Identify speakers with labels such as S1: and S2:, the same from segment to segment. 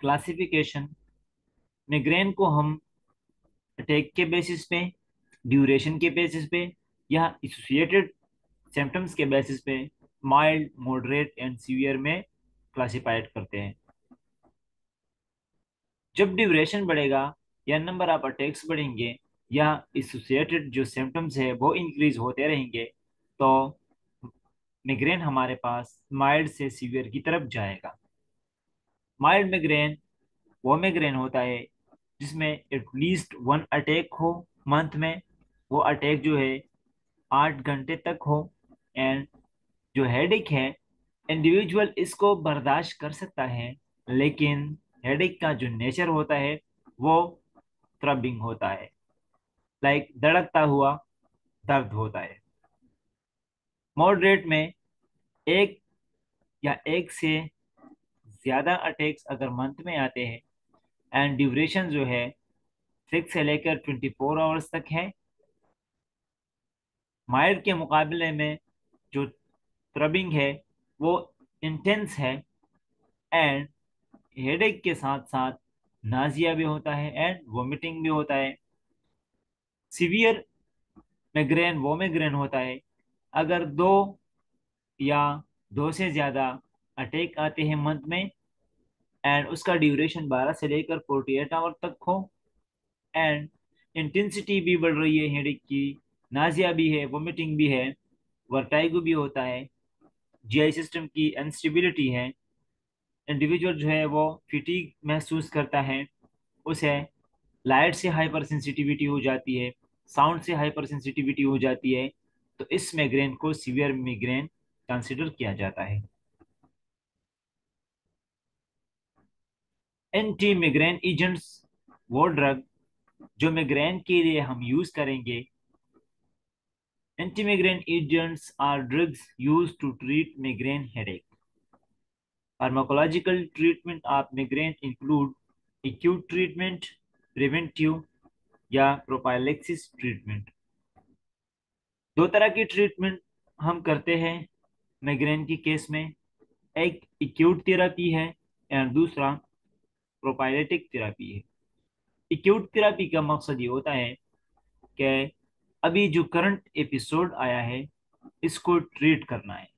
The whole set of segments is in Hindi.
S1: क्लासिफिकेशन मिग्रेन को हम अटैक के बेसिस पे ड्यूरेशन के बेसिस पे, या एसोसिएटेड सिम्टम्स के बेसिस पे माइल्ड मॉडरेट एंड सीवियर में क्लासिफाइड करते हैं। जब ड्यूरेशन बढ़ेगा या नंबर ऑफ़ अटैक्स बढ़ेंगे या एसोसिएटेड जो सिम्टम्स है वो इंक्रीज होते रहेंगे तो मिग्रेन हमारे पास माइल्ड से सीवियर की तरफ़ जाएगा। माइल्ड मिग्रेन वो मिग्रेन होता है, जिसमें एटलीस्ट वन अटैक हो मंथ में, वो अटैक जो है आठ घंटे तक हो एंड जो हेडेक है इंडिविजुअल इसको बर्दाश्त कर सकता है, लेकिन हेडेक का जो नेचर होता है, वो थ्रबिंग होता है। लाइक धड़कता हुआ दर्द होता है। मॉडरेट में एक या एक से ज़्यादा अटैक्स अगर मंथ में आते हैं एंड ड्यूरेशन जो है सिक्स से लेकर ट्वेंटी फोर आवर्स तक है। माइल्ड के मुकाबले में जो थ्रबिंग है, वो इंटेंस है एंड हेडेक के साथ साथ नाजिया भी होता है एंड वोमिटिंग भी होता है। सीवियर मिग्रेन वो मिग्रेन होता है। अगर दो या दो से ज़्यादा अटैक आते हैं मंथ में एंड उसका ड्यूरेशन 12 से लेकर 48 आवर तक हो। एंड इंटेंसिटी भी बढ़ रही है हेडेक की नाजिया भी है वोमिटिंग भी है वर्टाइगो भी होता है जीआई सिस्टम की अनस्टेबिलिटी है। इंडिविजुअल जो है वो फिटीक महसूस करता है, उसे लाइट से हाइपर सेंसिटिविटी हो जाती है साउंड से हाइपर सेंसिटिविटी हो जाती है तो इस माइग्रेन को सीवियर मिग्रेन कंसिडर किया जाता है। एंटी मिग्रेन एजेंट्स वो ड्रग जो मिग्रेन के लिए हम यूज़ करेंगे। Anti migraine agents are drugs use to treat migraine headache Pharmacological treatment of migraine include acute treatment preventive या प्रोपाइलेक्सिस ट्रीटमेंट दो तरह की ट्रीटमेंट हम करते हैं माइग्रेन की केस में। एक एक्यूट थेरापी है एंड दूसरा प्रोपाइलेटिक थेरापी है। एक्यूट थेरापी का मकसद ये होता है कि अभी जो करंट एपिसोड आया है, इसको ट्रीट करना है।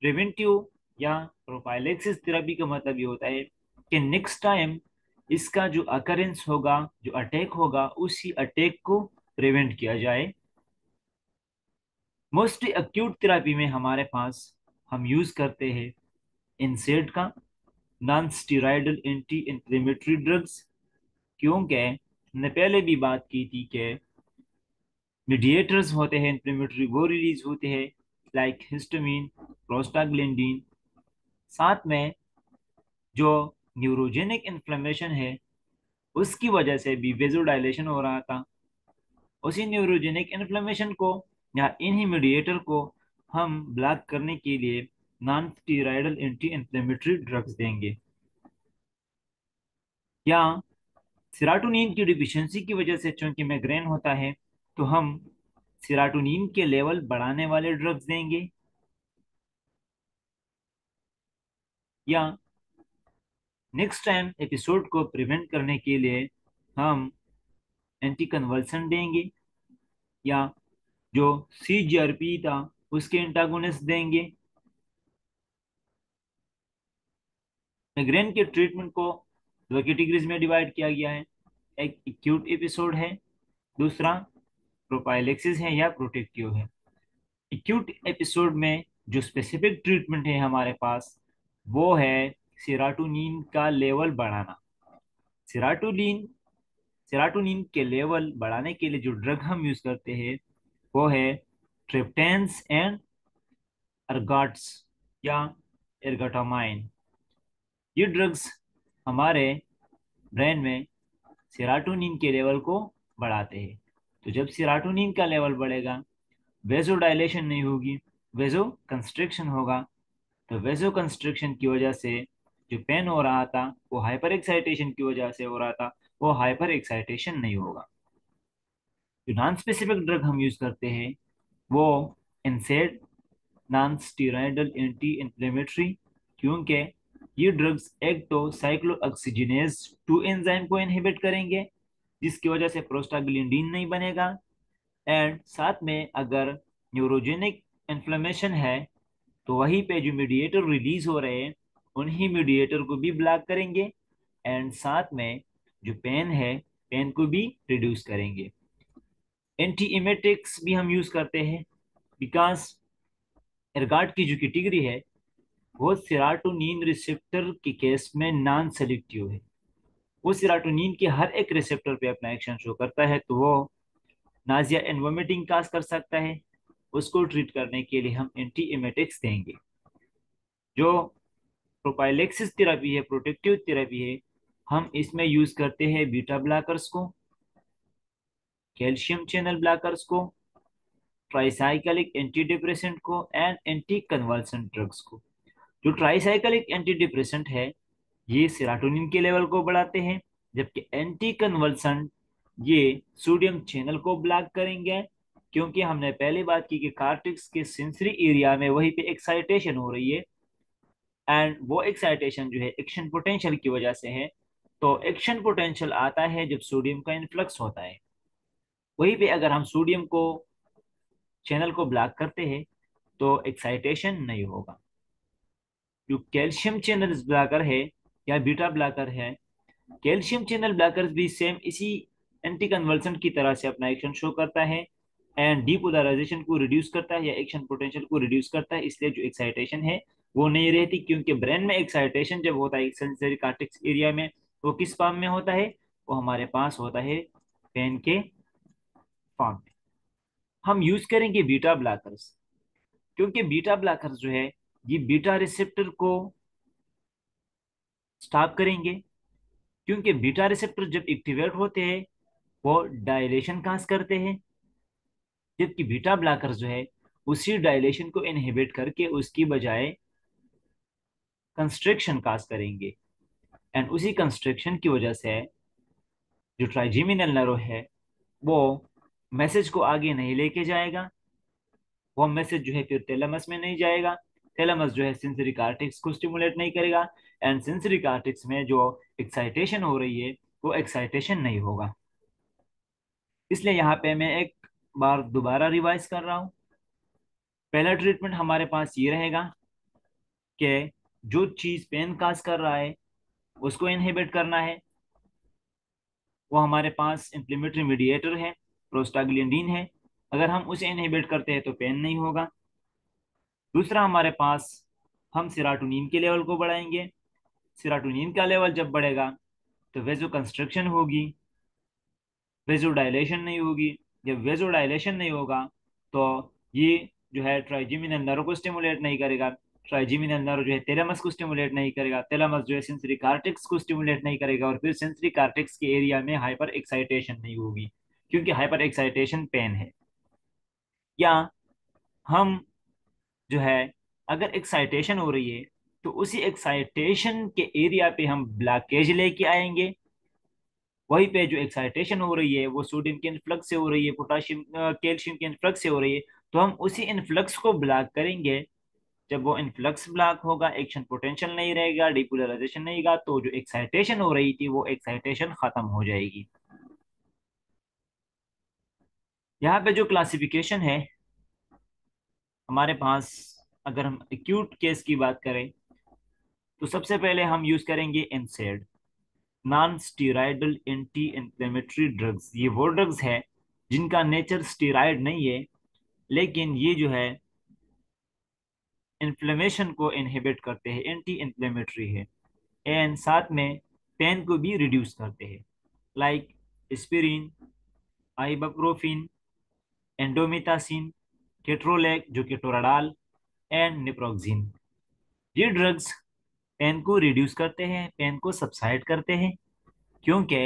S1: प्रिवेंटिव या प्रोफाइलेक्सिस थेरेपी का मतलब ये होता है कि नेक्स्ट टाइम इसका जो अकरेंस होगा, जो अटैक होगा, उसी अटैक को प्रिवेंट किया जाए। मोस्टली अक्यूट थेरापी में हमारे पास हम यूज़ करते हैं इंसेट का। Non steroidal anti inflammatory drugs क्योंकि हमने पहले भी बात की थी कि मीडिएटर्स होते हैं इंफ्लेमेटरी वो रिलीज़ होते हैं लाइक हिस्टामिन प्रोस्टाग्लैंडिन साथ में जो न्यूरोजेनिक इन्फ्लेमेशन है, उसकी वजह से भी वेजोडाइलेशन हो रहा था। उसी न्यूरोजेनिक इन्फ्लेमेशन को या इन्हीं मीडिएटर को हम ब्लॉक करने के लिए non steroidal anti inflammatory drugs देंगे। या सिराटोनिन की डिफिशेंसी की वजह से चूँकि माइग्रेन होता है तो हम सिराटोनिन के लेवल बढ़ाने वाले ड्रग्स देंगे। या नेक्स्ट टाइम एपिसोड को प्रिवेंट करने के लिए हम एंटी कन्वर्सन देंगे, या जो सी जी आर पी था, उसके इंटागोनिस्ट देंगे। माइग्रेन के ट्रीटमेंट को दो कैटेगरीज में डिवाइड किया गया है। एक एक्यूट एपिसोड है, दूसरा प्रोपाइलेक्सिस है या प्रोटेक्टिव है। एक्यूट एपिसोड में जो स्पेसिफिक ट्रीटमेंट है हमारे पास, वो है सिराटोनिन का लेवल बढ़ाना। सिराटोनिन सिराटोनिन के लेवल बढ़ाने के लिए जो ड्रग हम यूज़ करते हैं, वो है ट्रिप्टेंस एंड अर्गाट्स या एर्गाटामाइन ये ड्रग्स हमारे ब्रेन में सिराटोनिन के लेवल को बढ़ाते हैं। तो जब सिराटोनिन का लेवल बढ़ेगा वेजो डायलेशन नहीं होगी वेजो कंस्ट्रक्शन होगा। तो वेजो कंस्ट्रक्शन की वजह से जो पेन हो रहा था, वो हाइपर एक्साइटेशन की वजह से हो रहा था, वो हाइपर एक्साइटेशन नहीं होगा। जो नॉन स्पेसिफिक ड्रग हम यूज़ करते हैं, वो NSAID non steroidal anti inflammatory क्योंकि ये ड्रग्स एक तो साइक्लोऑक्सीजिनेज टू एंजाइम को इनहिबिट करेंगे, जिसकी वजह से प्रोस्टाग्लिंडीन नहीं बनेगा। एंड साथ में अगर न्यूरोजेनिक इन्फ्लेमेशन है तो वहीं पे जो मीडिएटर रिलीज़ हो रहे हैं, उन्हीं मीडिएटर को भी ब्लॉक करेंगे। एंड साथ में जो पेन है पेन को भी रिड्यूस करेंगे। एंटी इमेटिक्स भी हम यूज़ करते हैं बिकॉज़ एरगार्ड की जो कैटेगरी है वो सिराटोनिन रिसेप्टर के केस में नॉन सेलेक्टिव है। वो सिराटोनिन के हर एक रिसेप्टर पे अपना एक्शन शो करता है तो वो नाजिया एंड वोमिटिंग काज कर सकता है। उसको ट्रीट करने के लिए हम एंटी इमेटिक्स देंगे। जो प्रोपाइलेक्सिस थेरेपी है प्रोटेक्टिव थेरेपी है, हम इसमें यूज़ करते हैं बीटा ब्लॉकर्स को कैल्शियम चैनल ब्लॉकर्स को ट्राइसाइकलिक एंटी डिप्रेसेंट को एंड एंटी कन्वर्सेंट ड्रग्स को। जो ट्राइसाइक्लिक एंटी डिप्रेसेंट है, ये सिराटोनिन के लेवल को बढ़ाते हैं, जबकि एंटी कन्वर्सेंट ये सोडियम चैनल को ब्लॉक करेंगे, क्योंकि हमने पहले बात की कि कार्टिक्स के सेंसरी एरिया में वहीं पे एक्साइटेशन हो रही है एंड वो एक्साइटेशन जो है एक्शन पोटेंशियल की वजह से है तो एक्शन पोटेंशियल आता है जब सोडियम का इन्फ्लक्स होता है। वहीं पे अगर हम सोडियम को चैनल को ब्लॉक करते हैं तो एक्साइटेशन नहीं होगा। जो कैल्शियम चैनल ब्लॉकर है या बीटा ब्लॉकर है, कैल्शियम चैनल ब्लॉकर भी सेम इसी एंटी कन्वर्सेंट की तरह से अपना एक्शन शो करता है एंड डीपोलराइजेशन को रिड्यूस करता है या एक्शन पोटेंशियल को रिड्यूस करता है, इसलिए जो एक्साइटेशन है वो नहीं रहती क्योंकि ब्रेन में एक्साइटेशन जब होता है कार्टेक्स एरिया में, वो किस फॉर्म में होता है? वो हमारे पास होता है पेन के फॉर्म में। हम यूज़ करेंगे बीटा ब्लॉकर्स क्योंकि बीटा ब्लॉकर्स जो है ये बीटा रिसेप्टर को स्टॉप करेंगे, क्योंकि बीटा रिसेप्टर जब एक्टिवेट होते हैं, वो डायलेशन काज करते हैं। जबकि बीटा ब्लॉकर्स जो है, उसी डायलेशन को इनहिबिट करके उसकी बजाय कंस्ट्रक्शन काज करेंगे। एंड उसी कंस्ट्रक्शन की वजह से जो ट्राइजिमिनल नर्व है, वो मैसेज को आगे नहीं लेके जाएगा। वो मैसेज जो है, फिर तेलमस में नहीं जाएगा। थैलेमस जो है सेंसरी कार्टिक्स को स्टिमुलेट नहीं करेगा एंड सेंसरी कार्टिक्स में जो एक्साइटेशन हो रही है, वो एक्साइटेशन नहीं होगा। इसलिए यहाँ पे मैं एक बार दोबारा रिवाइज कर रहा हूँ। पहला ट्रीटमेंट हमारे पास ये रहेगा कि जो चीज़ पेन काज कर रहा है, उसको इनहिबिट करना है। वो हमारे पास इंप्लीमेंट्री मीडिएटर है प्रोस्टाग्लिंडीन है। अगर हम उसे इनहिबिट करते हैं तो पेन नहीं होगा। दूसरा हमारे पास, हम सिराटोनिन के लेवल को बढ़ाएँगे। सिराटोनिन का लेवल जब बढ़ेगा तो वेजो कंस्ट्रक्शन होगी वेजो डायलेशन नहीं होगी। जब वेजो डायलेशन नहीं होगा तो ये जो है ट्राइजिमिनल नर्व को स्टिमुलेट नहीं करेगा। ट्राइजिमिनल नर्व जो है तेलामस को स्टिमुलेट नहीं करेगा। तेलामस जो है सेंसरी कार्टिक्स को स्टिमुलेट नहीं करेगा और फिर सेंसरी कार्टिक्स के एरिया में हाइपर एक्साइटेशन नहीं होगी, क्योंकि हाइपर एक्साइटेशन पेन है। या हम जो है, अगर एक्साइटेशन हो रही है तो उसी एक्साइटेशन के एरिया पे हम ब्लॉकेज लेके आएँगे। वहीं पे जो एक्साइटेशन हो रही है, वो सोडियम के इन्फ्लक्स से हो रही है पोटाशियम कैल्शियम के इन्फ्लक्स से हो रही है तो हम उसी इन्फ्लक्स को ब्लॉक करेंगे। जब वो इन्फ्लक्स ब्लॉक होगा एक्शन पोटेंशियल नहीं रहेगा डिपोलराइजेशन नहीं होगा तो जो एक्साइटेशन हो रही थी, वो एक्साइटेशन खत्म हो जाएगी। यहाँ पे जो क्लासिफिकेशन है, हमारे पास अगर हम एक्यूट केस की बात करें तो सबसे पहले हम यूज़ करेंगे NSAID non steroidal anti inflammatory drugs ये वो ड्रग्स है जिनका नेचर स्टीराइड नहीं है, लेकिन ये जो है इन्फ्लेमेशन को इनहिबिट करते हैं एंटी इन्फ्लेमेटरी है। एंड साथ में पेन को भी रिड्यूस करते हैं। लाइक स्पिरिन आइबाप्रोफिन एंडोमितासिन केट्रोलेक जो केटोराडाल एंड निप्रोक्सिन ये ड्रग्स पेन को रिड्यूस करते हैं पेन को सबसाइड करते हैं, क्योंकि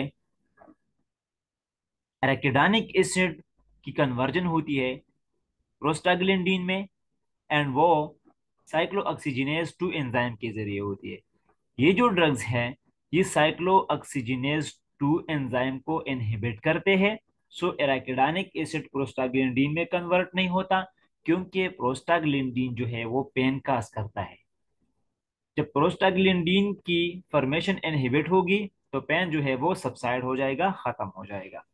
S1: एरेकिडानिक एसिड की कन्वर्जन होती है प्रोस्टाग्लिंडीन में एंड वो साइक्लोऑक्सीजिनेज टू एंजाइम के ज़रिए होती है। ये जो ड्रग्स हैं, ये साइक्लोऑक्सीजिनेज टू एंजाइम को इनहिबिट करते हैं सो एराकिडानिक एसिड प्रोस्टाग्लिंडीन में कन्वर्ट नहीं होता क्योंकि प्रोस्टाग्लिंडीन जो है वो पेन काज करता है। जब प्रोस्टाग्लैंडिन की फॉर्मेशन इनहिबिट होगी तो पेन जो है वो सबसाइड हो जाएगा, खत्म हो जाएगा।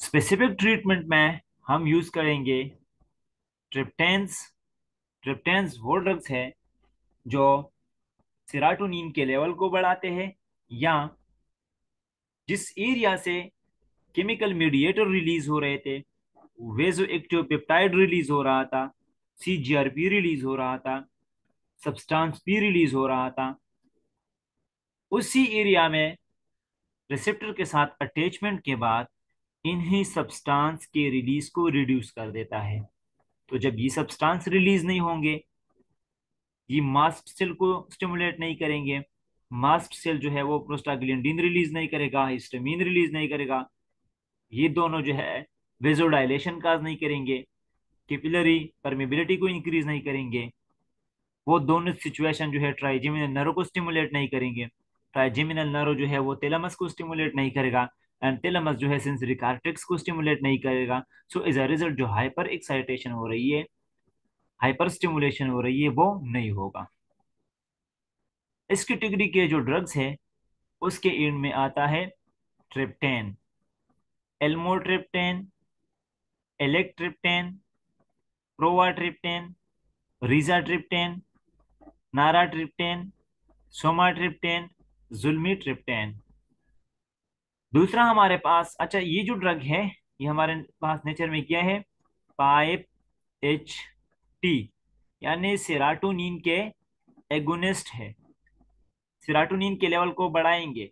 S1: स्पेसिफिक ट्रीटमेंट में हम यूज़ करेंगे ट्रिप्टेंस ट्रिप्टेंस वो ड्रग्स है जो सिराटोनिन के लेवल को बढ़ाते हैं या जिस एरिया से केमिकल मीडिएटर रिलीज़ हो रहे थे वेजो एक्टिव पेप्टाइड रिलीज़ हो रहा था सीजीआरपी रिलीज़ हो रहा था सब्सटेंस पी रिलीज़ हो रहा था, उसी एरिया में रिसेप्टर के साथ अटैचमेंट के बाद इन्हीं सब्सटेंस के रिलीज़ को रिड्यूस कर देता है। तो जब ये सब्सटेंस रिलीज़ नहीं होंगे, ये मास्ट सेल को स्टिमुलेट नहीं करेंगे। मास्ट सेल जो है वो प्रोस्टाग्लैंडिन रिलीज़ नहीं करेगा हिस्टामिन रिलीज़ नहीं करेगा। ये दोनों जो है वेजोडाइलेशन काज नहीं करेंगे कैपिलरी परमेबिलिटी को इंक्रीज नहीं करेंगे, वो दोनों सिचुएशन जो है ट्राइजेमिनल नर्व को स्टिमुलेट नहीं करेंगे। ट्राइजेमिनल नर्व जो है वो तेलमस को स्टिमुलेट नहीं करेगा एंड तेलमस जो है सेंसरी कार्टेक्स को स्टिमुलेट नहीं करेगा। सो एज अ रिज़ल्ट जो हाइपर एक्साइटेशन हो रही है हाइपर स्टिमुलेशन हो रही है, वो नहीं होगा। इस कैटेगरी के जो ड्रग्स है, उसके एंड में आता है ट्रिप्टेन एल्मोट्रिप्टेन एलेक्ट्रिप्टेन प्रोवाट्रिप्टेन रीजाट्रिप्टेन नाराट्रिप्टेन सोमाट्रिप्टेन जुल्मीट्रिप्टेन दूसरा हमारे पास अच्छा ये जो ड्रग है, ये हमारे पास नेचर में क्या है? पाइप एच टी यानी सेराटोनिन के एगोनिस्ट है। सेराटोनिन के लेवल को बढ़ाएँगे।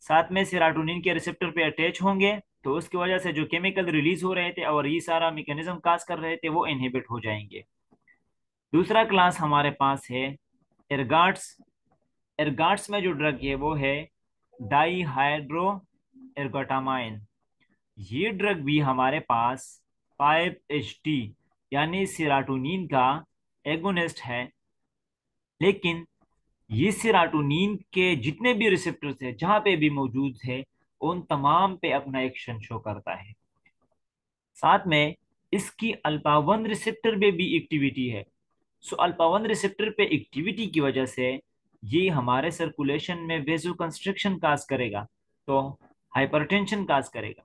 S1: साथ में सेराटोनिन के रिसेप्टर पे अटैच होंगे। तो उसकी वजह से जो केमिकल रिलीज़ हो रहे थे और ये सारा मैकेनिज्म काज कर रहे थे, वो इनहिबिट हो जाएँगे। दूसरा क्लास हमारे पास है एरगार्ड्स एरगार्ड्स में जो ड्रग है, वो है डाई हाइड्रो एर्गोटामाइन ये ड्रग भी हमारे पास फाइव एच टी यानी सिराटोनिन का एगोनिस्ट है। लेकिन ये सिराटोनिन के जितने भी रिसेप्टर्स है, जहाँ पे भी मौजूद है उन तमाम पे अपना एक्शन शो करता है। साथ में इसकी अल्पावन रिसेप्टर पे भी एक्टिविटी है। सो अल्पावन रिसेप्टर पे एक्टिविटी की वजह से ये हमारे सर्कुलेशन में वेजो कंस्ट्रक्शन काज करेगा तो हाइपरटेंशन काज करेगा।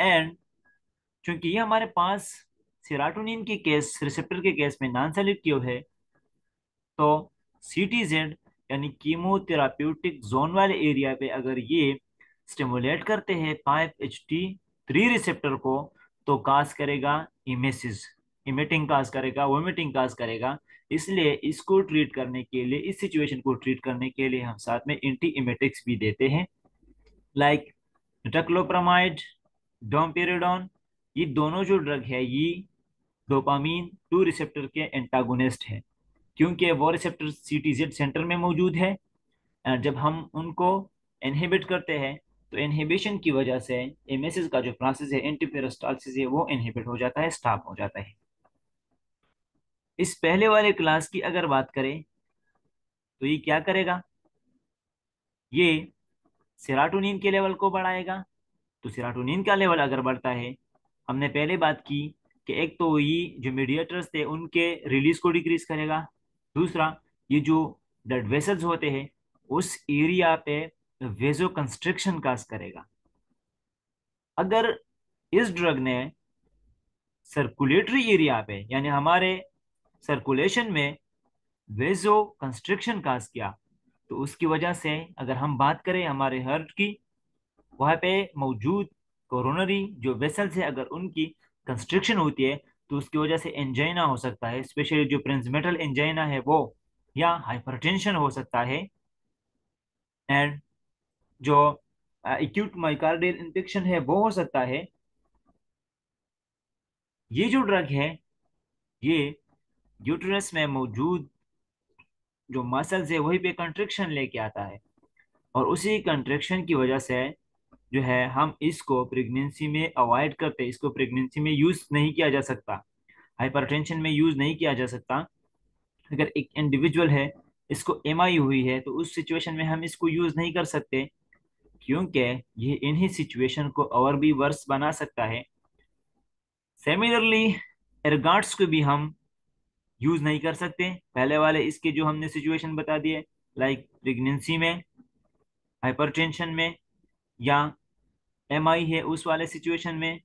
S1: एंड चूँकि ये हमारे पास सिराटोनिन के केस रिसेप्टर के केस में नॉन सेलेक्टिव है तो सीटीजेड यानी कीमोथेराप्यूटिक जोन वाले एरिया पे अगर ये स्टिमुलेट करते हैं five H T three receptor को तो काज करेगा इमेसिस इमिटिंग काज करेगा वोमिटिंग काज करेगा। इसलिए इसको ट्रीट करने के लिए, इस सिचुएशन को ट्रीट करने के लिए हम साथ में एंटी इमेटिक्स भी देते हैं। लाइक डक्लोप्रामाइड डोमपेरिडोन ये दोनों जो ड्रग है, ये डोपामीन टू रिसेप्टर के एंटागोनिस्ट है। क्योंकि वो receptor C T Z centre में मौजूद है। जब हम उनको इनहिबिट करते हैं तो इनहिबिशन की वजह से एमएसएस का जो प्रोसेस है एंटीपेरोस्टालसिस है, वो इनहिबिट हो जाता है स्टॉप हो जाता है। इस पहले वाले क्लास की अगर बात करें तो ये क्या करेगा? ये सेराटोनिन के लेवल को बढ़ाएगा। तो सेराटोनिन का लेवल अगर बढ़ता है, हमने पहले बात की कि एक तो ये जो मीडिएटर्स थे, उनके रिलीज़ को डिक्रीज करेगा। दूसरा, ये जो ब्लड वेसल्स होते हैं, उस एरिया पे वेजो कंस्ट्रक्शन काज करेगा। अगर इस ड्रग ने सर्कुलेटरी एरिया पे, यानी हमारे सर्कुलेशन में वेजो कंस्ट्रक्शन काज किया तो उसकी वजह से अगर हम बात करें हमारे हर्ट की, वहाँ पे मौजूद कोरोनरी जो वेसल्स है, अगर उनकी कंस्ट्रक्शन होती है तो उसकी वजह से एंजाइना हो सकता है स्पेशली जो प्रिंसमेटल एंजाइना है वो, या हाइपरटेंशन हो सकता है। एंड जो एक्यूट माइकार्डियल इन्फेक्शन है वो हो सकता है। ये जो ड्रग है, ये यूट्रस में मौजूद जो मसल्स है वही पे कंट्रेक्शन लेके आता है। और उसी कंट्रेक्शन की वजह से जो है, हम इसको प्रेगनेंसी में अवॉइड करते, इसको प्रेगनेंसी में यूज़ नहीं किया जा सकता। हाइपरटेंशन में यूज़ नहीं किया जा सकता। अगर एक इंडिविजुअल है, इसको एम हुई है तो उस सिचुएशन में हम इसको यूज़ नहीं कर सकते, क्योंकि ये इन्हीं सिचुएशन को और भी वर्स बना सकता है। सिमिलरली एरगार्ड्स को भी हम यूज़ नहीं कर सकते। पहले वाले इसके जो हमने सिचुएशन बता दिए लाइक प्रेगनेंसी में हाइपरटेंशन में, या एम आई है उस वाले सिचुएशन में,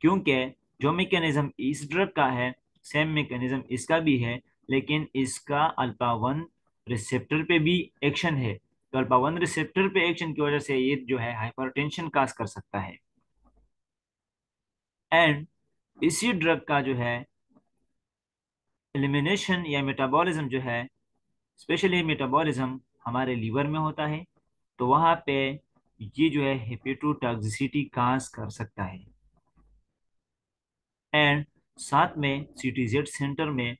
S1: क्योंकि जो मेकेनिज्म इस ड्रग का है सेम मैकेनिज्म इसका भी है, लेकिन इसका अल्फ़ा वन रिसेप्टर पे भी एक्शन है। तो अल्फ़ा वन रिसेप्टर पे एक्शन की वजह से ये जो है हाइपरटेंशन काज कर सकता है। एंड इसी ड्रग का जो है एलिमिनेशन या मेटाबॉलिज्म जो है स्पेशली मेटाबॉलिज्म हमारे लीवर में होता है तो वहाँ पे ये जो है हेपेटोटॉक्सिसिटी काज कर सकता है। एंड साथ में सीटीजेड सेंटर में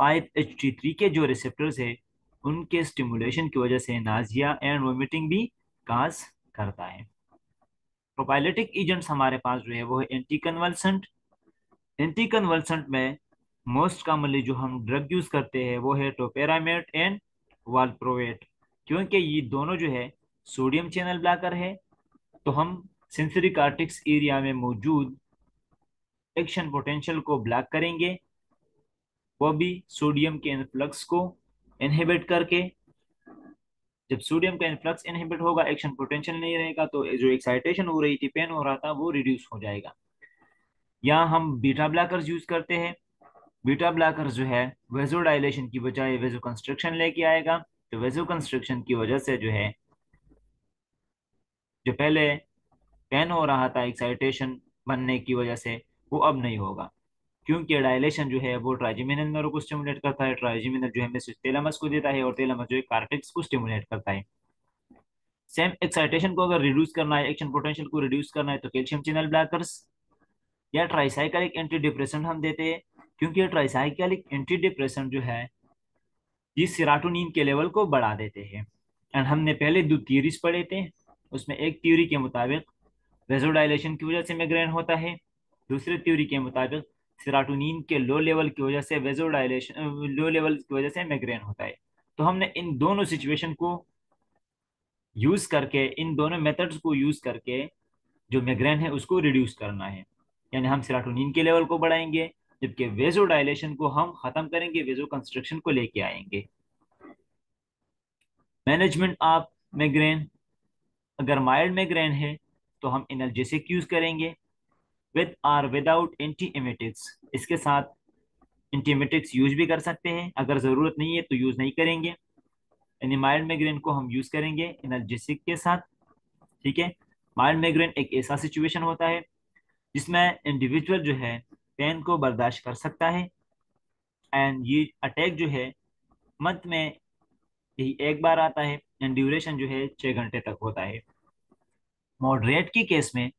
S1: पाइप एच टी थ्री के जो रिसेप्टर्स है, उनके स्टिमुलेशन की वजह से नाजिया एंड वोमिटिंग भी काज करता है। प्रोपाइलेटिक एजेंट्स हमारे पास जो है वो है एंटी कन्वल्सेंट एंटी कन्वल्सेंट में मोस्ट कॉमनली जो हम ड्रग यूज़ करते हैं वो है टोपेरामेट एंड वालप्रोवेट क्योंकि ये दोनों जो है सोडियम चैनल ब्लॉकर है तो हम सेंसरी कार्टिक्स एरिया में मौजूद एक्शन पोटेंशियल को ब्लॉक करेंगे। वो भी सोडियम के इन्फ्लक्स को इनहिबिट करके। जब सोडियम का इन्फ्लक्स इनहिबिट होगा एक्शन पोटेंशियल नहीं रहेगा तो जो एक्साइटेशन हो रही थी पेन हो रहा था, वो रिड्यूस हो जाएगा। यहाँ हम बीटा ब्लॉकर्स यूज़ करते हैं। बीटा ब्लॉकर जो है वेजो डायलेशन की बजाय वेजो कंस्ट्रक्शन लेके आएगा। तो वेजो कंस्ट्रक्शन की वजह से जो है जो पहले पेन हो रहा था एक्साइटेशन बनने की वजह से, वो अब नहीं होगा। क्योंकि डायलेशन जो है, वो ट्राइजिमिनल नर्व को स्टिमुलेट करता है ट्राइजिमिनल जो है मैसेज तेलामस को देता है और तेलामस जो है कार्टेक्स को स्टिमुलेट करता है। सेम एक्साइटेशन को अगर रिड्यूस करना है एक्शन पोटेंशियल को रिड्यूस करना है तो कैल्शियम चैनल ब्लॉकर्स या ट्राइसाइक्लिक एंटी डिप्रेशन हम देते हैं। क्योंकि ट्राइसाइक्लिक एंटी डिप्रेशन जो है, ये सिराटोनिन के लेवल को बढ़ा देते हैं। एंड हमने पहले दो थ्योरीज पढ़े थे। उसमें एक थ्योरी के मुताबिक वेजोडाइलेशन की वजह से माइग्रेन होता है, दूसरे थ्योरी के मुताबिक सिराटोनिन के लो लेवल की वजह से वेजोडाइलेशन लो लेवल की वजह से माइग्रेन होता है। तो हमने इन दोनों सिचुएशन को यूज़ करके, इन दोनों मेथड्स को यूज़ करके जो माइग्रेन है उसको रिड्यूस करना है। यानी हम सिराटोनिन के लेवल को बढ़ाएँगे, जबकि वेजो डायलेशन को हम खत्म करेंगे वेजो कंस्ट्रक्शन को लेके आएँगे। मैनेजमेंट ऑफ़ माइग्रेन अगर माइल्ड माइग्रेन है तो हम एनर्जेसिक यूज़ करेंगे। With or without anti emetics इसके साथ एंटीमेटिक्स यूज़ भी कर सकते हैं। अगर ज़रूरत नहीं है तो यूज़ नहीं करेंगे। यानी माइल्ड माइग्रेन को हम यूज़ करेंगे एनर्जेसिक के साथ। ठीक है? माइल्ड माइग्रेन एक ऐसा सिचुएशन होता है, जिसमें इंडिविजुअल जो है पेन को बर्दाश्त कर सकता है। एंड ये अटैक जो है मंथ में यही एक बार आता है एंड ड्यूरेशन जो है छः घंटे तक होता है। मॉडरेट की केस में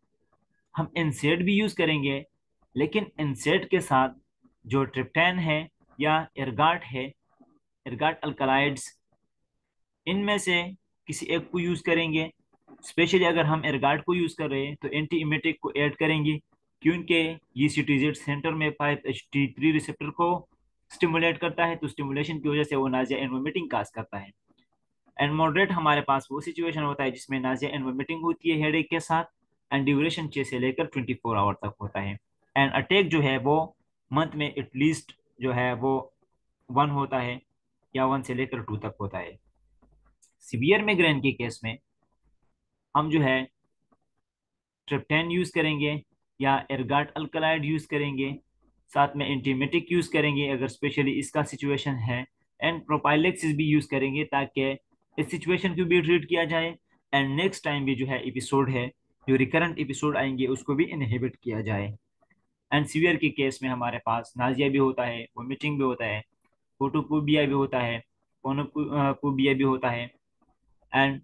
S1: हम इंसेट भी यूज़ करेंगे, लेकिन इंसेट के साथ जो ट्रिप्टेन है या एरगाट है एरगाट अल्कलाइड्स इनमें से किसी एक को यूज़ करेंगे। स्पेशली अगर हम एरगाट को यूज़ कर रहे हैं तो एंटी इमेटिक को ऐड करेंगे, क्योंकि ये सिटीजेड सेंटर में five H T three receptor को स्टिमुलेट करता है तो स्टिमुलेशन की वजह से वो नाजिया एंड काज करता है। एंड मॉडरेट हमारे पास वो सिचुएशन होता है जिसमें नाजिया एंड वोमिटिंग होती है हेडेक के साथ एंड ड्यूरेशन छः से लेकर ट्वेंटी फोर आवर तक होता है। एंड अटैक जो है वो मंथ में एटलीस्ट जो है वो वन होता है या वन से लेकर टू तक होता है। सीवियर मिग्रेन के केस में हम जो है ट्रिप्टेन यूज़ करेंगे या एरगाट अल्कलाइड यूज़ करेंगे, साथ में एंटीमेटिक यूज़ करेंगे अगर स्पेशली इसका सिचुएशन है एंड प्रोपाइलेक्सिस भी यूज़ करेंगे ताकि इस सिचुएशन को भी ट्रीट किया जाए। एंड नेक्स्ट टाइम भी जो है एपिसोड है, जो रिकरेंट एपिसोड आएँगे, उसको भी इनहेबिट किया जाए। एंड सीवियर के केस में हमारे पास नाजिया भी होता है वोमिटिंग भी होता है फोटोकोबिया भी होता है कोनोकोबिया भी होता है। एंड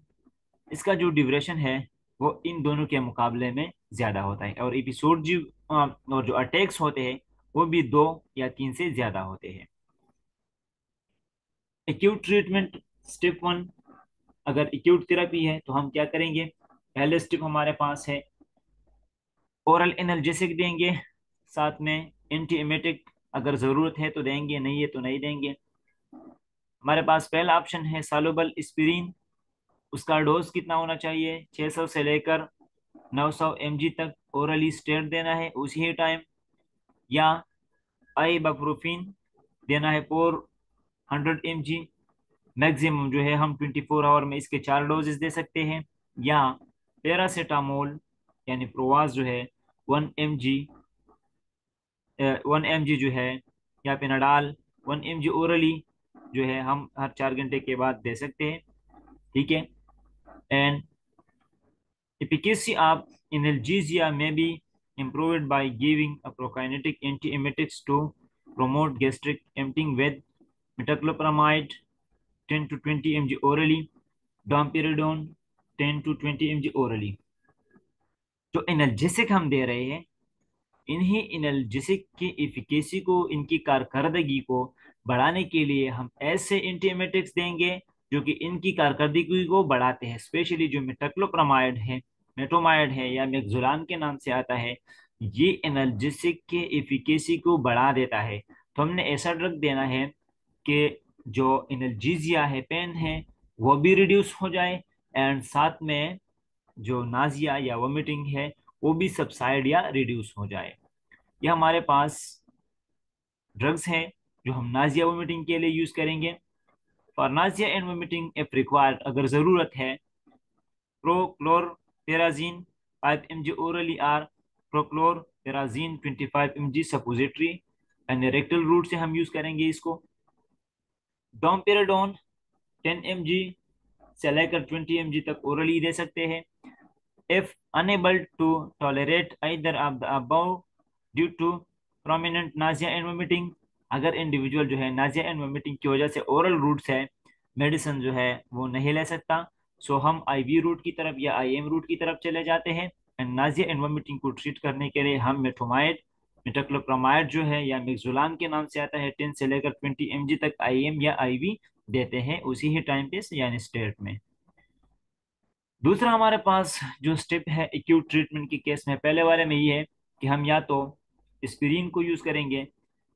S1: इसका जो ड्यूरेशन है, वो इन दोनों के मुकाबले में ज़्यादा होता है। और एपिसोड जो और जो अटैक्स होते हैं, वो भी दो या तीन से ज़्यादा होते हैं। एक्यूट ट्रीटमेंट स्टेप वन अगर एक्यूट थेरेपी है तो हम क्या करेंगे? पहले स्टेप हमारे पास है। ओरल एनर्जेसिक देंगे, साथ में एंटी एमेटिक अगर ज़रूरत है तो देंगे, नहीं है तो नहीं देंगे। हमारे पास पहला ऑप्शन है सालोबल स्पिरिन उसका डोज कितना होना चाहिए? 600 से लेकर 900 सौ तक ओरली स्टेट देना है उसी ही टाइम या आई बप्रोफिन देना है four hundred M G maximum जो है हम 24 आवर में इसके चार डोजेस दे सकते हैं। या पैरासीटामोल, यानी प्रोवास जो है 1 एम जी वन एम जो है, या पेनाडाल 1 एम जी ओरली जो है हम हर चार घंटे के बाद दे सकते हैं। ठीक है? एंड एपिकेसी आप इनजीजिया में भी improved by giving prokinetic anti emetics to promote gastric emptying with metoclopramide 10 to 20 mg orally domperidone 10 to 20 mg orally. जो एनर्जेसिक हम दे रहे हैं, इन्हीं एनर्जेसिक की इफिकेसी को, इनकी कारकर्दगी को बढ़ाने के लिए हम ऐसे एंटीएमेटिक्स देंगे जो कि इनकी कारकर्दगी को बढ़ाते हैं स्पेशली जो मेटक्लोप्रमाइड है मेटोमाइड है या मेक्जुलान के नाम से आता है, ये एनर्जेसिक के इफिकेसी को बढ़ा देता है। तो हमने ऐसा ड्रग देना है कि जो एनर्जीजिया है पेन है, वो भी रिड्यूस हो जाए एंड साथ में जो नाजिया या वोमिटिंग है, वो भी सबसाइड या रिड्यूस हो जाए। ये हमारे पास ड्रग्स हैं, जो हम नाजिया वोमिटिंग के लिए यूज़ करेंगे। For nausea and vomiting if required अगर ज़रूरत है prochlorperazine five M prochlorperazine 5 mg orally or prochlorperazine 25 mg suppository and rectal route से हम यूज़ करेंगे इसको। डोमपेराडोन 10 mg से लेकर 20 mg तक ओरली दे सकते हैं। If unable to tolerate either of the above due to prominent nausea and vomiting, अगर इंडिविजुअल जो है नाजिया एंड वोमिटिंग की वजह से ओरल रूट से मेडिसिन जो है वो नहीं ले सकता। सो हम आईवी रूट की तरफ़ या आईएम रूट की तरफ़ चले जाते हैं। एंड नाजिया एंड वोमिटिंग को ट्रीट करने के लिए हम मेट्रोमाइड मेटोक्लोप्रोमाइड जो है या मिक्जुलान के नाम से आता है टेन से लेकर ट्वेंटी एम तक आईएम या आईवी देते हैं उसी ही टाइम पे यानी स्टेट में। दूसरा हमारे पास जो स्टेप है एक्यूट ट्रीटमेंट के केस में, पहले वाले में ये है कि हम या तो स्पिरिन को यूज़ करेंगे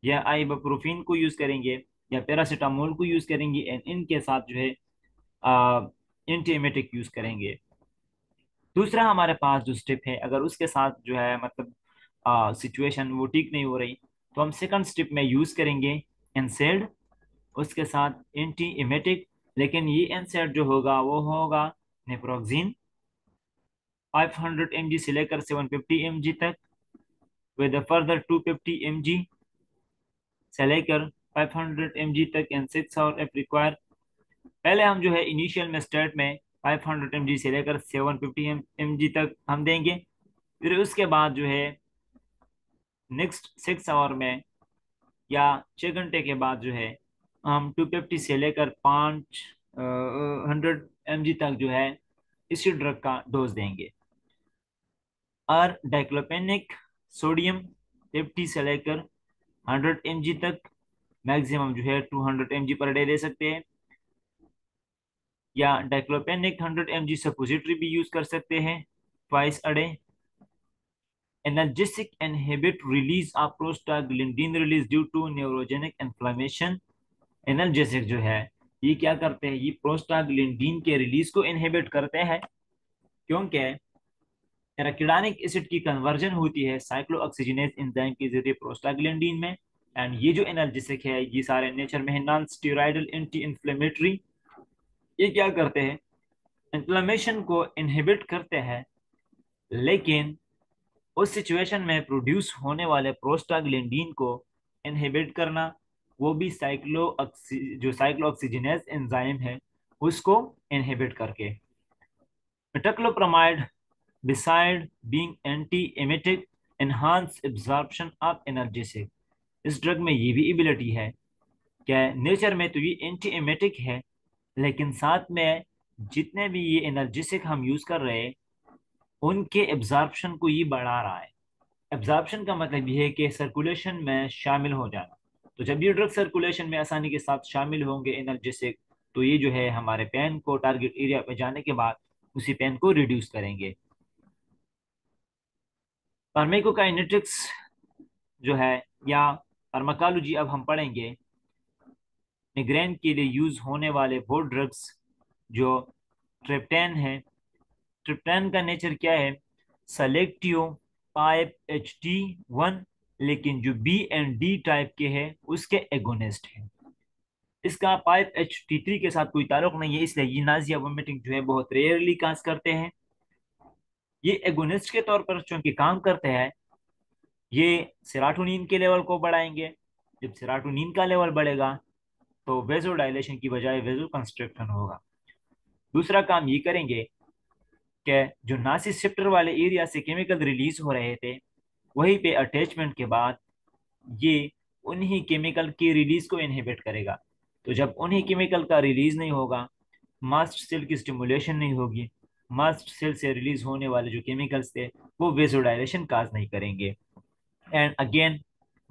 S1: या आइबोप्रोफिन को यूज़ करेंगे या पैरासीटामोल को यूज़ करेंगे एंड इनके साथ जो है एंटीएमेटिक यूज़ करेंगे। दूसरा हमारे पास जो स्टेप है, अगर उसके साथ जो है मतलब सिचुएशन वो ठीक नहीं हो रही तो हम सेकंड स्टेप में यूज़ करेंगे एनसेल्ड उसके साथ एंटी इमेटिक लेकिन ये एनसेल्ड जो होगा, वो होगा नेप्रोक्सिन 500 mg से लेकर 750 mg तक विद फर्दर 250 mg से लेकर 500 mg तक and six hour if require पहले हम जो है इनिशियल में स्टार्ट में 500 mg से लेकर 750 mg तक हम देंगे, फिर उसके बाद जो है नेक्स्ट सिक्स आवर में या छः घंटे के बाद जो है, हम 250 से लेकर पाँच हंड्रेड एमजी तक जो है, इसी ड्रग का डोज देंगे। और डाइक्लोपेनिक सोडियम फिफ्टी से लेकर हंड्रेड एमजी तक मैक्सिमम जो है two hundred mg per day दे सकते हैं। या diclofenac hundred M G suppository भी यूज़ कर सकते हैं twice a day analgesic inhibit release of prostaglandin release due to neurogenic inflammation analgesic जो है, ये क्या करते हैं? ये प्रोस्टाग्लिंडीन के रिलीज़ को इनहिबिट करते हैं। क्योंकि एराकिडानिक एसिड की कन्वर्जन होती है साइक्लोऑक्सीजनेज एंजाइम के ज़रिए प्रोस्टाग्लिंडीन में। एंड ये जो एनर्जेसिक है, ये सारे नेचर में नॉन स्टीराइडल एंटी इन्फ्लेमेटरी ये क्या करते हैं? इन्फ्लेमेशन को इनहिबिट करते हैं। लेकिन उस सिचुएशन में प्रोड्यूस होने वाले प्रोस्टाग्लिंडीन को इनहिबिट करना, वो भी साइक्लो जो साइक्लो ऑक्सीजनेस एंजाइम है, उसको इनहिबिट करके। Metoclopramide besides being anti emetic enhance absorption of analgesic इस ड्रग में ये भी एबिलिटी है। क्या नेचर में तो ये एंटी एमेटिक है, लेकिन साथ में जितने भी ये एनर्जेसिक हम यूज़ कर रहे हैं उनके एब्जॉर्प्शन को ये बढ़ा रहा है। एब्जॉर्प्शन का मतलब ये है कि सर्कुलेशन में शामिल हो जाना। तो जब ये ड्रग सर्कुलेशन में आसानी के साथ शामिल होंगे एनर्जेसिक तो ये जो है हमारे पेन को टारगेट एरिया पे जाने के बाद उसी पेन को रिड्यूस करेंगे। फार्मेकोकाइनेटिक्स जो है या फार्माकोलॉजी अब हम पढ़ेंगे निग्रेन के लिए यूज़ होने वाले वो ड्रग्स जो ट्रिप्टेन है ट्रिप्टेन का नेचर क्या है? Selective five H T one, लेकिन जो बी एंड डी टाइप के हैं, उसके एगोनिस्ट हैं। इसका पाइप एच टी थ्री के साथ कोई ताल्लुक नहीं है, इसलिए ये नाजिया वोमिटिंग जो है, बहुत रेयरली काज करते हैं। ये एगोनिस्ट के तौर पर चूँकि काम करते हैं, ये सेराटोनिन के लेवल को बढ़ाएँगे। जब सेराटोनिन का लेवल बढ़ेगा तो वेजो डायलेशन की बजाय वेजो कंस्ट्रक्शन होगा। दूसरा काम ये करेंगे कि जो नासिसेप्टर वाले एरिया से केमिकल रिलीज़ हो रहे थे वहीं पे अटैचमेंट के बाद ये उन्हीं केमिकल की रिलीज़ को इनहिबिट करेगा। तो जब उन्हीं केमिकल का रिलीज़ नहीं होगा मास्ट सेल की स्टिमुलेशन नहीं होगी मास्ट सेल से रिलीज़ होने वाले जो केमिकल्स थे वो वेजो वेजोडाइलेशन काज नहीं करेंगे। एंड अगेन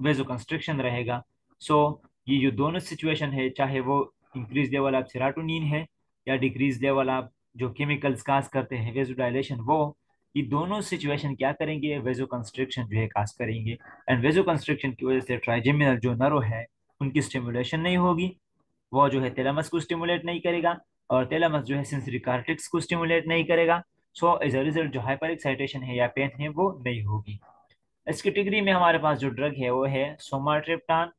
S1: वेजो कंस्ट्रक्शन रहेगा। सो so, ये जो दोनों सिचुएशन है चाहे वो इंक्रीज लेवल ऑफ़ सेराटोनिन है या डिक्रीज लेवल ऑफ़ जो केमिकल्स काज करते हैं वेजोडाइलेशन वो ये दोनों सिचुएशन क्या करेंगे? वेजो कंस्ट्रक्शन जो है काज करेंगे। एंड वेजो कंस्ट्रक्शन की वजह से ट्राइजेमिनल जो नरो है, उनकी स्टिमुलेशन नहीं होगी। वो जो है तेलामस को स्टिमुलेट नहीं करेगा और तेलामस जो है सेंसरी कार्टिक्स को स्टिमुलेट नहीं करेगा। सो एज अ रिज़ल्ट जो हाइपर एक्साइटेशन है या पेन है, वो नहीं होगी। इस कैटेगरी में हमारे पास जो ड्रग है, वो है सोमाट्रिप्टान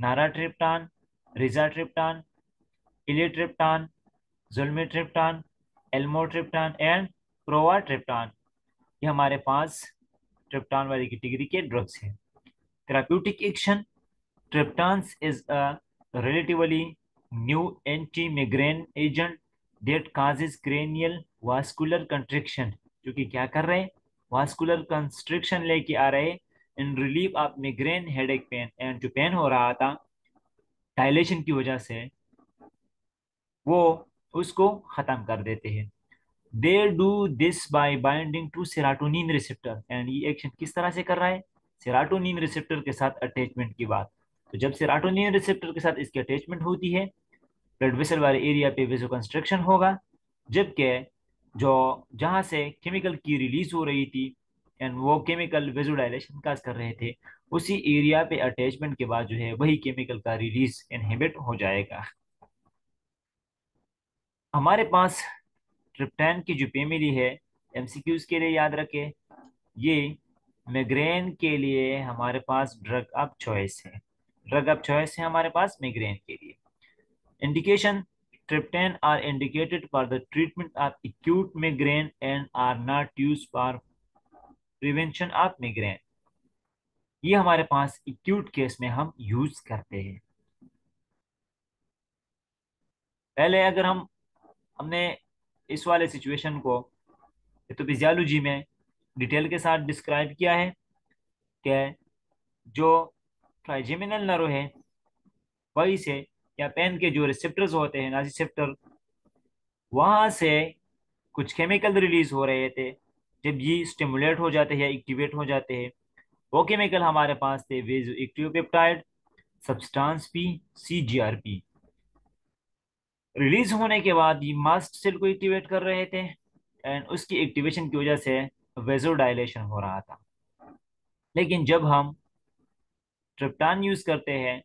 S1: नाराट्रिप्टान रिजाट्रिप्टान इलेट्रिप्टान जुलमेट्रिप्टान एल्मोट्रिप्टान एंड प्रोवाट्रिप्टान ये हमारे पास ट्रिप्टान वाली कैटेगरी के ड्रग्स हैं। Therapeutic action triptans is a relatively new anti-migraine agent that causes cranial vascular constriction जो कि क्या कर रहे हैं? वास्कुलर कंस्ट्रिक्शन लेके आ रहे in relief of migraine headache pain and जो पेन हो रहा था। डायलेशन की वजह से वो उसको खत्म कर देते हैं। They do this by binding to serotonin receptor and ये एक्शन किस तरह से कर रहा है? सेराटोनिन रिसेप्टर के साथ अटैचमेंट की बात। तो जब सेराटोनिन रिसेप्टर के साथ इसकी अटैचमेंट होती है ब्लड वेसल वाले एरिया पे वेजो कंस्ट्रक्शन होगा। जबकि जो, जहाँ से केमिकल की रिलीज़ हो रही थी एंड वो केमिकल वेजो डायलेशन का कर रहे थे, उसी एरिया पे अटैचमेंट के बाद जो है, वही केमिकल का रिलीज़ इनहिबिट हो जाएगा। हमारे पास ट्रिप्टैन की जो फैमिली है एमसीक्यूज के लिए याद रखे, ये मिग्रेन के लिए हमारे पास ड्रग ऑफ़ चॉइस है। ड्रग ऑफ़ चॉइस है हमारे पास मिग्रेन के लिए। Indication triptan are indicated for the treatment of acute migraine and are not use for prevention of migraine ये हमारे पास एक्यूट केस में हम यूज़ करते हैं। पहले अगर हम हमने इस वाले सिचुएशन को तो में डिटेल के साथ डिस्क्राइब किया है कि जो ट्राइजेमिनल नर्व है, वही से या पेन के जो रिसेप्टर्स होते हैं नाजिसेप्टर वहाँ से कुछ केमिकल रिलीज़ हो रहे थे। जब ये स्टिमुलेट हो जाते हैं या एक्टिवेट हो जाते हैं, वो केमिकल हमारे पास थे vaso active peptide substance P C G R P release होने के बाद ये मास्ट सेल को एक्टिवेट कर रहे थे एंड उसकी एक्टिवेशन की वजह से वेजो डायलेशन हो रहा था। लेकिन जब हम ट्रिप्टान यूज़ करते हैं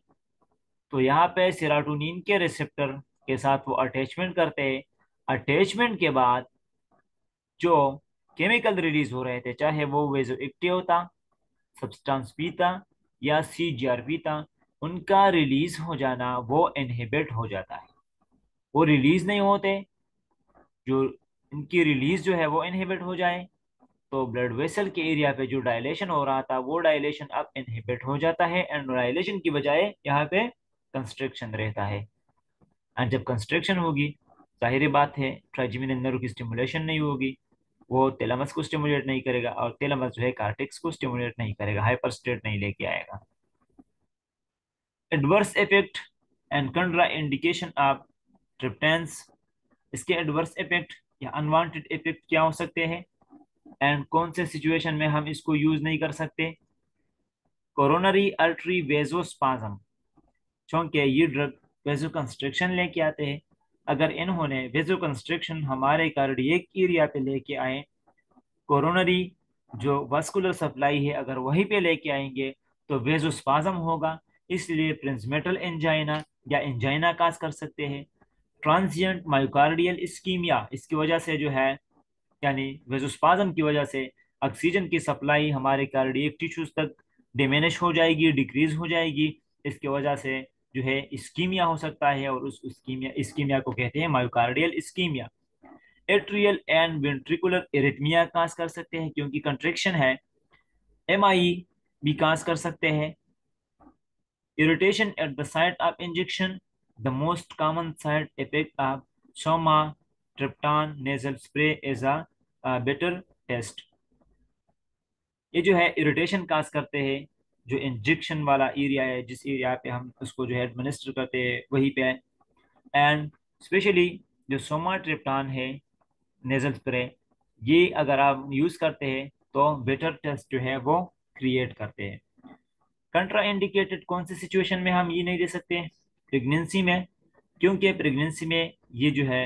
S1: तो यहाँ पे सिराटोनिन के रिसेप्टर के साथ वो अटैचमेंट करते हैं। अटैचमेंट के बाद जो केमिकल रिलीज़ हो रहे थे, चाहे वो वेजो एक्टिव था सब्सटेंस पी था या सी जी आर पी था उनका रिलीज़ हो जाना, वो इनहिबिट हो जाता है। वो रिलीज़ नहीं होते, जो इनकी रिलीज़ जो है वो इनहिबिट हो जाए तो ब्लड वेसल के एरिया पे जो डायलेशन हो रहा था, वो डायलेशन अब इनहिबिट हो जाता है एंड डायलेशन की बजाय यहाँ पे कंस्ट्रक्शन रहता है। एंड जब कंस्ट्रक्शन होगी, ज़ाहिर बात है ट्राइजिमिन नर्व की स्टिमुलेशन नहीं होगी, वो तेलमस को स्टिमुलेट नहीं करेगा और तेलमस जो है कार्टिक्स को स्टिमुलेट नहीं करेगा हाइपर स्टेट नहीं लेके आएगा। Adverse effect and contra indication of triptans इसके एडवर्स इफ़ेक्ट या अनवांटेड इफ़ेक्ट क्या हो सकते हैं? एंड कौन से सिचुएशन में हम इसको यूज़ नहीं कर सकते? कोरोनरी अल्ट्री वेजोस्पाजम क्योंकि ये ड्रग वेजो कंस्ट्रक्शन लेके आते हैं। अगर इन्होंने वेजो कंस्ट्रक्शन हमारे कार्डियक एरिया पे लेके आए कोरोनरी जो वास्कुलर सप्लाई है, अगर वहीं पे लेके आएँगे तो वेजोस्पाजम होगा। इसलिए प्रिंसमेटल एंजाइना या एंजाइना काज कर सकते हैं। ट्रांसिएंट मायोकार्डियल स्कीमिया इसकी वजह से जो है, यानी वेजोस्पाजम की वजह से ऑक्सीजन की सप्लाई हमारे कार्डियक टिश्यूज तक डिमेनिश हो जाएगी डिक्रीज हो जाएगी। इसकी वजह से जो है इस्कीमिया हो सकता है और उस इस्कीमिया इस्कीमिया को कहते हैं myocardial ischaemia atrial and ventricular arrhythmia cause कर सकते हैं क्योंकि कंट्रेक्शन है। एम भी काज कर सकते हैं। Irritation at the site of injection the most common side effect of suma triptan nasal spray is a bitter taste ये जो है इरिटेशन काज करते हैं, जो इंजेक्शन वाला एरिया है, जिस एरिया पे हम उसको जो है एडमिनिस्टर करते हैं, वहीं पे एंड स्पेशली जो सोमा ट्रिप्टान है नेजल स्प्रे ये अगर आप यूज़ करते हैं तो बेटर टेस्ट जो है वो क्रिएट करते हैं। कंट्रा इंडिकेटेड कौन सी सिचुएशन में हम ये नहीं दे सकते? प्रेगनेंसी में, क्योंकि प्रेगनेंसी में ये जो है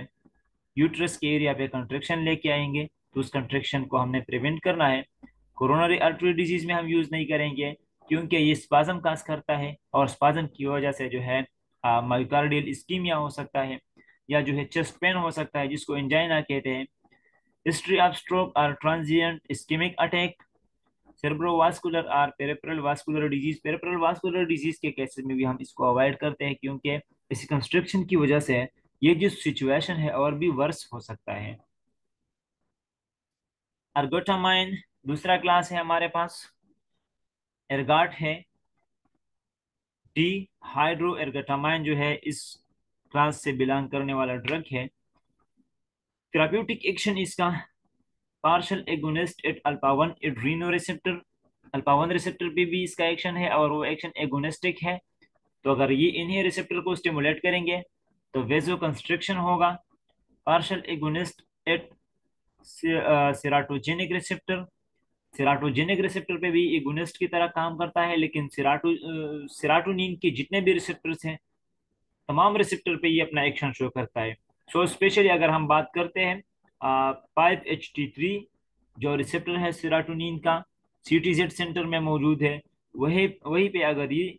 S1: यूट्रस के एरिया पे कंट्रेक्शन लेके आएँगे तो उस कंट्रेक्शन को हमने प्रिवेंट करना है। कोरोनरी आर्टरी डिज़ीज़ में हम यूज़ नहीं करेंगे, क्योंकि ये स्पाजम काज करता है और स्पाजम की वजह से जो है माइकार्डियल स्कीमिया हो सकता है, या जो है चेस्ट पेन हो सकता है, जिसको एंजाइना कहते हैं। हिस्ट्री ऑफ़ स्ट्रोक और ट्रांजिएंट इस्कीमिक अटैक सेरेब्रोवास्कुलर और peripheral vascular disease peripheral vascular disease के केसेस में भी हम इसको अवॉइड करते हैं क्योंकि इस कंस्ट्रक्शन की वजह से ये जो सिचुएशन है और भी वर्स हो सकता है। अर्गोटामाइन दूसरा क्लास है हमारे पास। एरगाट है। डी हाइड्रो एर्गटामाइन जो है इस क्लास से बिलोंग करने वाला ड्रग है। थेराप्यूटिक एक्शन इसका partial agonist at alpha one adreno receptor alpha one receptor पे भी इसका एक्शन है और वो एक्शन एगोनिस्टिक है। तो अगर ये इन्हीं रिसेप्टर को स्टिमुलेट करेंगे तो वेजो कंस्ट्रक्शन होगा partial agonist at serotonergic receptor serotonergic receptor पे भी एगोनिस्ट की तरह काम करता है लेकिन सिराटो सिराटोनिन के जितने भी रिसेप्टर्स हैं तमाम रिसेप्टर पे ये अपना एक्शन शो करता है। सो so, स्पेशली अगर हम बात करते हैं फाइव एच टी थ्री, जो रिसेप्टर है सिराटोनिन का सी टी जेड सेंटर में मौजूद है। वही वही पे अगर ये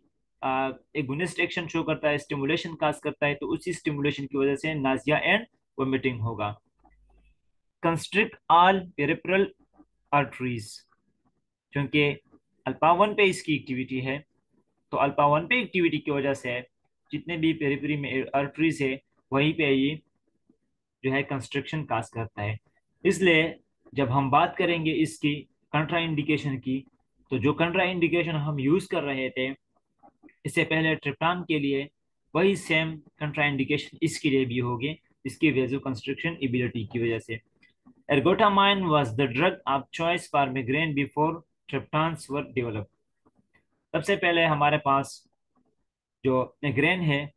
S1: एगोनिस्ट एक्शन शो करता है, स्टिमुलेशन काज करता है तो उसी स्टिमुलेशन की वजह से नाजिया एंड वोमिटिंग होगा। कंस्ट्रिक्ट ऑल पेरिफेरल आर्टरीज, क्योंकि अल्पा वन पे इसकी एक्टिविटी है तो अल्पा वन पे एक्टिविटी की वजह से जितने भी पेरीफेरी में आर्टरीज है, वहीं पे ये जो है कंस्ट्रक्शन काज करता है। इसलिए जब हम बात करेंगे इसकी कंट्रा इंडिकेशन की तो जो कंट्रा इंडिकेशन हम यूज़ कर रहे थे, इससे पहले ट्रिप्टान के लिए वही सेम कंट्रा इंडिकेशन इसके लिए भी होगी, इसकी वेजो कंस्ट्रक्शन एबिलिटी की वजह से। Ergotamine was the drug of choice for migraine before triptans were develop सबसे पहले हमारे पास जो मिग्रेन है,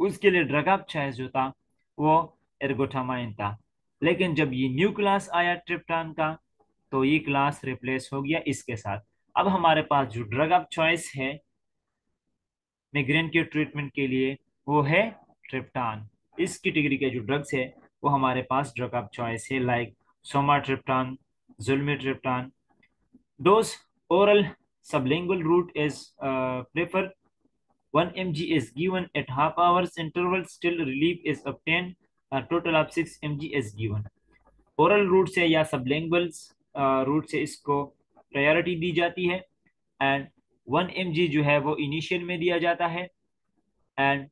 S1: उसके लिए ड्रग ऑफ़ चॉइस जो था, वो एर्गोटामाइन था लेकिन जब ये न्यू क्लास आया ट्रिप्टान का तो ये क्लास रिप्लेस हो गया इसके साथ। अब हमारे पास जो ड्रग ऑफ़ चॉइस है मिग्रेन के ट्रीटमेंट के लिए वो है ट्रिप्टान इस कैटेगरी के जो ड्रग्स है वो हमारे पास ड्रग ऑफ़ चॉइस है like suma triptan zolmi triptan dose oral sublingual route is uh, preferred. 1 mg is given at half hours interval still relief is obtained. Total of six M G is given oral route से या सबलेंगल रूट से इसको प्रायोरिटी दी जाती है। एंड वन एम जी जो है वो इनिशियल में दिया जाता है। एंड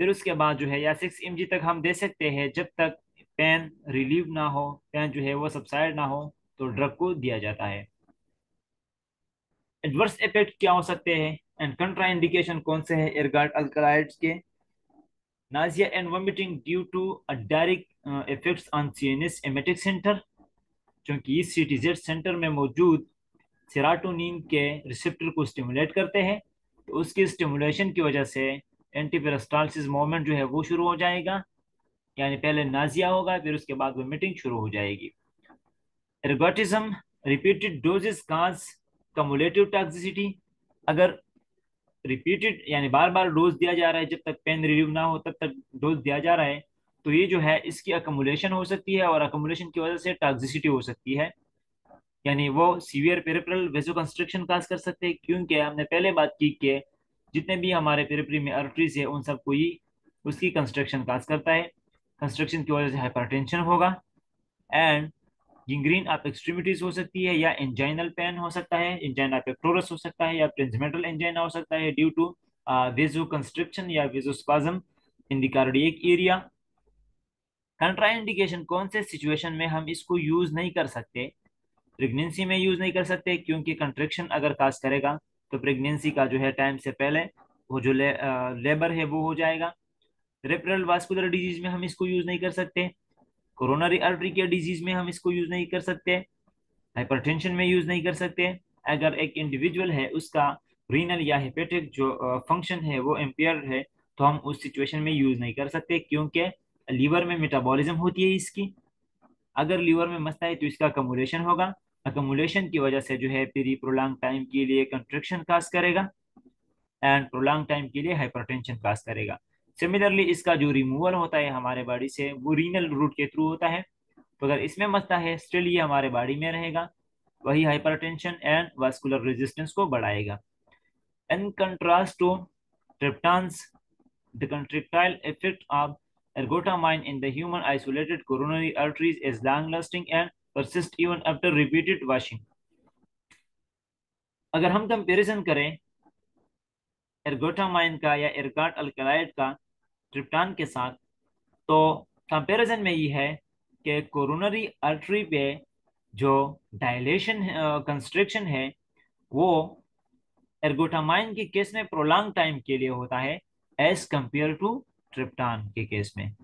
S1: फिर उसके बाद जो है या सिक्स एम जी तक हम दे सकते हैं जब तक पेन रिलीव ना हो पेन जो है वो सबसाइड ना हो तो ड्रग को दिया जाता है। एडवर्स इफ़ेक्ट क्या हो सकते हैं? एंड कंट्रा इंडिकेशन कौन से है? एयरगार्ड अल्कलाइड्स के। Nausea and vomiting due to a direct uh, effects on CNS emetic center क्योंकि इस सीटीजेड सेंटर में मौजूद सेराटोनिन के रिसेप्टर को स्टिमुलेट करते हैं तो उसकी स्टिमुलेशन की वजह से एंटीपेरास्टालसिस मूवमेंट जो है वो शुरू हो जाएगा। यानी पहले नाजिया होगा फिर उसके बाद वोमिटिंग शुरू हो जाएगी। Ergotism repeated doses cause cumulative toxicity अगर रिपीटेड यानी बार बार डोज दिया जा रहा है, जब तक पेन रिलीव ना हो, तब तक डोज दिया जा रहा है तो ये जो है, इसकी अकोमुलेशन हो सकती है और अकोमुलेशन की वजह से टॉक्सिसिटी हो सकती है। यानी वो severe peripheral vaso construction cause कर सकते हैं, क्योंकि हमने पहले बात की कि जितने भी हमारे पेरिफेरी में आर्टरीज है, उन सबको ही उसकी कंस्ट्रक्शन काज करता है। कंस्ट्रक्शन की वजह से हाइपरटेंशन होगा। एंड गिंग्रीन आप एक्सट्रीमिटीज हो सकती है या एंजाइनल पेन हो सकता है एंजाइना पेक्टोरस हो सकता है या ट्रांसमेंटल एंजाइना हो सकता है ड्यू टू वेजो कंस्ट्रक्शन या vasospasm in the cardiac area contraindication कौन से सिचुएशन में हम इसको यूज़ नहीं कर सकते? प्रेगनेंसी में यूज़ नहीं कर सकते क्योंकि कंट्रेक्शन अगर काज करेगा तो प्रेगनेंसी का जो है टाइम से पहले वो जो ले, आ, लेबर है वो हो जाएगा। रेपरल वास्कुलर डिज़ीज़ में हम इसको यूज़ नहीं कर सकते। कोरोनरी आर्टरी के डिज़ीज़ में हम इसको यूज़ नहीं कर सकते, हाइपरटेंशन में यूज़ नहीं कर सकते। अगर एक इंडिविजुअल है, उसका रीनल या हेपेटिक जो फ़ंक्शन है, वो एम्पेयर है तो हम उस सिचुएशन में यूज़ नहीं कर सकते, क्योंकि लीवर में मेटाबॉलिज्म होती है इसकी। अगर लीवर में मसला है तो इसका अकोमुलेशन होगा। अकोमुलेशन की वजह से जो है पीरी प्रोलॉन्ग टाइम के लिए कंट्रेक्शन काज करेगा एंड प्रोलॉन्ग टाइम के लिए हाइपरटेंशन काज करेगा। सिमिलरली इसका जो रिमूवल होता है हमारे बॉडी से वो रीनल रूट के थ्रू होता है तो अगर इसमें मसला है स्टिल ये हमारे बॉडी में रहेगा वही हाइपरटेंशन एंड वास्कुलर रेजिस्टेंस को बढ़ाएगा in contrast to the contractile effect of ergotamine in the human isolated coronary arteries is long-lasting and persist even after repeated washing. अगर हम कंपैरिजन करें एर्गोटामाइन का या एर्गाट अल्कलाइड का ट्रिप्टान के साथ तो कंपैरिजन में ये है कि कोरोनरी आर्टरी पे जो डायलेशन कंस्ट्रक्शन है, वो एर्गोटामाइन के केस में प्रोलॉन्ग टाइम के लिए होता है एज कंपेयर टू ट्रिप्टान के केस में।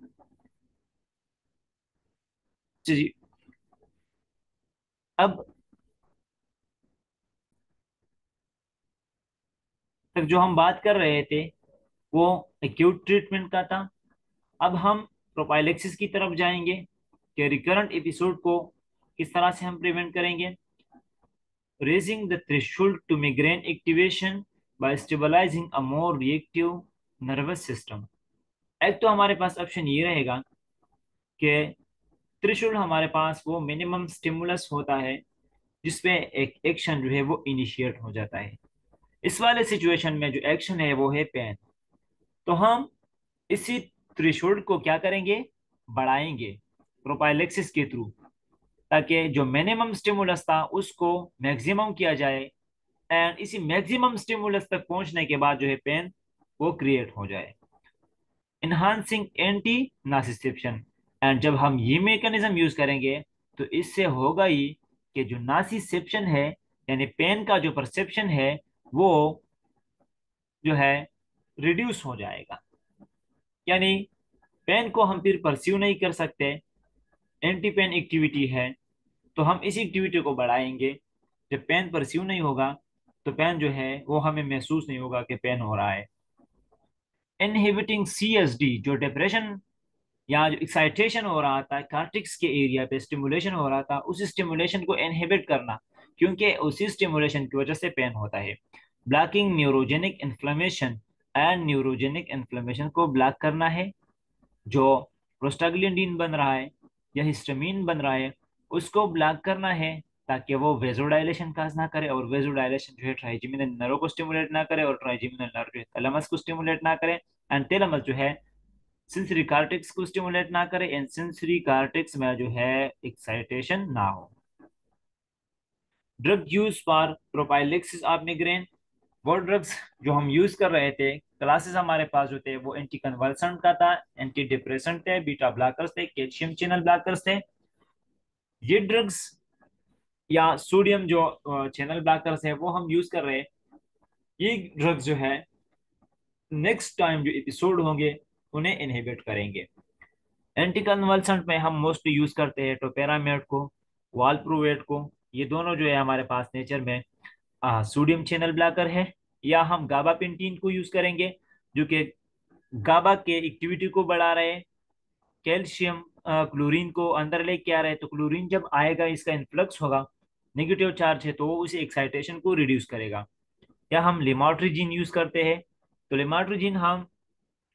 S1: जी। अब तक जो हम बात कर रहे थे, वो एक्यूट ट्रीटमेंट का था। अब हम प्रोपाइलेक्सिस की तरफ़ जाएँगे, कि रिकरेंट एपिसोड को किस तरह से हम प्रिवेंट करेंगे। Raising the threshold to migraine activation by stabilising a more reactive nervous system एक तो हमारे पास ऑप्शन ये रहेगा कि त्रिशूल हमारे पास वो मिनिमम स्टिमुलस होता है, जिसपे एक एक्शन जो है वो इनिशिएट हो जाता है। इस वाले सिचुएशन में जो एक्शन है, वो है पेन तो हम इसी त्रिशूल को क्या करेंगे? बढ़ाएँगे प्रोपाइलेक्सिस के थ्रू ताकि जो मिनिमम स्टिमुलस था, उसको मैक्सिमम किया जाए एंड इसी मैक्सिमम स्टिमुलस तक पहुँचने के बाद जो है पेन वो क्रिएट हो जाए. इन्हांसिंग एंटी नासिसेप्शन एंड जब हम ये मेकनिज्म यूज़ करेंगे तो इससे होगा ही कि जो नासिसेप्शन है, यानी पेन का जो परसेप्शन है वो जो है रिड्यूस हो जाएगा। यानी पेन को हम फिर परस्यू नहीं कर सकते। एंटी पेन एक्टिविटी है तो हम इस एक्टिविटी को बढ़ाएँगे। जब पेन परस्यू नहीं होगा तो पेन जो है वो हमें महसूस नहीं होगा कि पेन हो रहा है। इनहिबिटिंग सीएसडी जो डिप्रेशन या जो एक्साइटेशन हो रहा था कार्टिक्स के एरिया पे स्टिमुलेशन हो रहा था, उस स्टिमुलेशन को इनहिबिट करना। क्योंकि उसी स्टिमुलेशन की वजह से पेन होता है। Blocking neurogenic inflammation and neurogenic inflammation को ब्लॉक करना है, जो प्रोस्टाग्लियन बन रहा है या हिस्टामिन बन रहा है, उसको ब्लॉक करना है ताकि वो वेजोडाइलेशन काज ना करे और वेजोडाइलेशन जो है ट्राइजिमिनल नर्व को स्टिमुलेट ना करे और ट्राइजिमिनल नर्व जो है थैलेमस को स्टिमुलेट ना करे एंड थैलेमस जो है सेंसरी कार्टेक्स को स्टिमुलेट ना करे एंड सेंसरी कार्टेक्स में जो है एक्साइटेशन ना हो। Drug use for prophylaxis of migraine वो ड्रग्स जो हम यूज़ कर रहे थे क्लासेस हमारे पास जो थे, वो एंटी कन्वर्सेंट का था एंटी डिप्रेसेंट थे बीटा ब्लॉकर्स थे कैल्शियम चैनल ब्लॉकर्स थे। ये ड्रग्स या सोडियम जो चैनल ब्लॉकर्स है, वो हम यूज़ कर रहे हैं। ये ड्रग्स जो है नेक्स्ट टाइम जो एपिसोड होंगे, उन्हें इनहिबिट करेंगे। एंटी कन्वल्सेंट में हम मोस्टली यूज़ करते हैं टोपेरामेट को वालप्रोवेट को। ये दोनों जो है हमारे पास नेचर में सोडियम चैनल ब्लॉकर है, या हम गाबा पेंटीन को यूज़ करेंगे, जो कि गाबा के एक्टिविटी को बढ़ा रहे हैं। कैल्शियम क्लोरीन को अंदर लेके आ रहे हैं तो क्लोरीन जब आएगा, इसका इन्फ्लक्स होगा, नेगेटिव चार्ज है तो वो उस एक्साइटेशन को रिड्यूस करेगा। या हम लिमाट्रिजिन यूज़ करते हैं तो लिमाट्रिजिन हम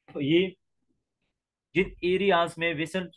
S1: ये जिन एरियाज़ में वेसल